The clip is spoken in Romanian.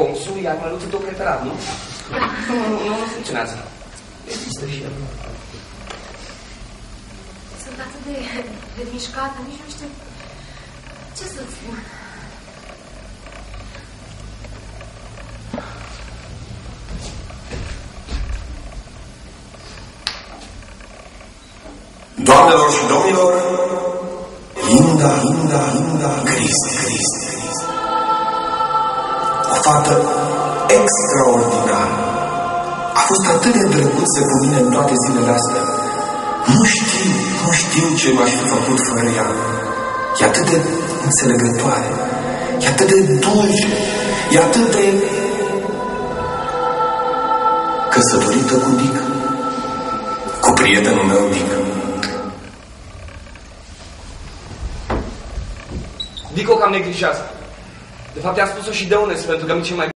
consul, iar măluță tot preferat, nu? Nu, nu, nu, nu funcționează. Există și el. Sunt atât de, de mișcată, nici nu știu ce să-ți spun. Doamnelor și domnilor, Linda, Linda, Linda, Cristi, Cristi, Cristi. O fată extraordinară. A fost atât de drăguță cu mine în toate zilele astea. Nu știu, nu știu ce m-aș fi făcut fără ea. E atât de înțelegătoare, e atât de dulce, e atât de căsătorită cu Dick, cu prietenul meu Dick. Dico cam neglijează. De fapt, i-am spus-o și de unes, pentru că mi ce mai